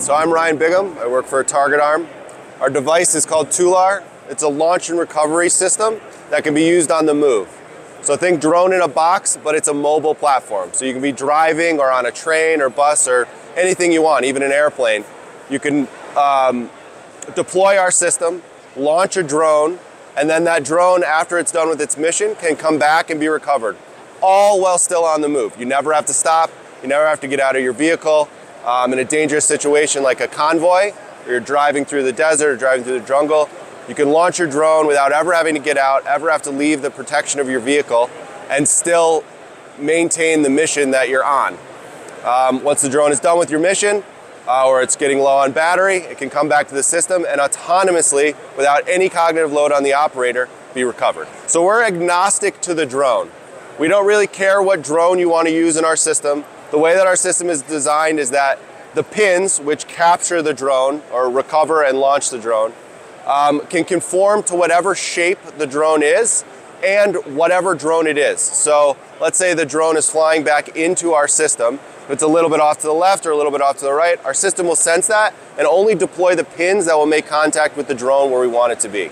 So I'm Ryan Bigham. I work for Target Arm. Our device is called Tular. It's a launch and recovery system that can be used on the move. So think drone in a box, but it's a mobile platform. So you can be driving or on a train or bus or anything you want, even an airplane. You can um, deploy our system, launch a drone, and then that drone, after it's done with its mission, can come back and be recovered, all while still on the move. You never have to stop. You never have to get out of your vehicle um, in a dangerous situation like a convoy, or you're driving through the desert or driving through the jungle. You can launch your drone without ever having to get out, ever have to leave the protection of your vehicle, and still maintain the mission that you're on. Um, once the drone is done with your mission, uh, or it's getting low on battery, it can come back to the system and autonomously, without any cognitive load on the operator, be recovered. So we're agnostic to the drone. We don't really care what drone you want to use in our system. The way that our system is designed is that the pins, which capture the drone or recover and launch the drone, um, can conform to whatever shape the drone is and whatever drone it is. So let's say the drone is flying back into our system. If it's a little bit off to the left or a little bit off to the right, our system will sense that and only deploy the pins that will make contact with the drone where we want it to be.